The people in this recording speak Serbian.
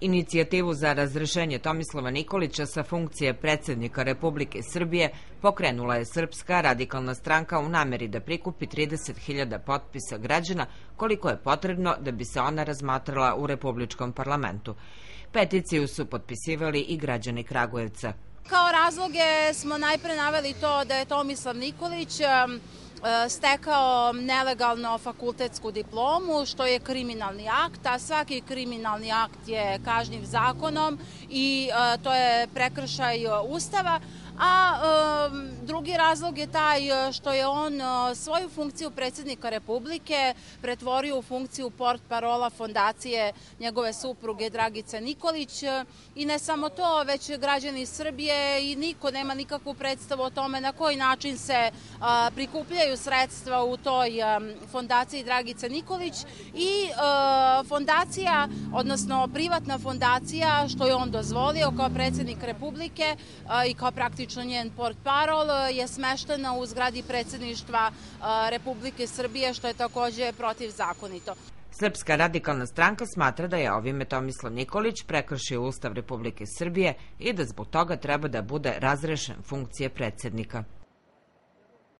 Inicijativu za razrešenje Tomislava Nikolića sa funkcije predsednika Republike Srbije pokrenula je Srpska radikalna stranka u nameri da prikupi 30.000 potpisa građana koliko je potrebno da bi se ona razmatrala u Republičkom parlamentu. Peticiju su potpisivali i građani Kragujevca. Kao razloge smo najpre naveli to da je Tomislav Nikolić stekao nelegalno fakultetsku diplomu, što je kriminalni akt, a svaki kriminalni akt je kažnjiv zakonom i e, to je prekršaj Ustava, a e, drugi razlog je taj što je on e, svoju funkciju predsednika Republike pretvorio u funkciju port parola fondacije njegove supruge Dragice Nikolić. I ne samo to, već građani Srbije i niko nema nikakvu predstavu o tome na koji način se prikupljaju sredstva u toj fondaciji Dragice Nikolić. I fondacija, odnosno privatna fondacija, što je on dozvolio kao predsednik Republike i kao praktično njen port parol e, je smeštena u zgradi predsedništva e, Republike Srbije, što je takođe protivzakonito. Srpska radikalna stranka smatra da je ovime Tomislav Nikolić prekršio Ustav Republike Srbije i da zbog toga treba da bude razrešen funkcije predsednika.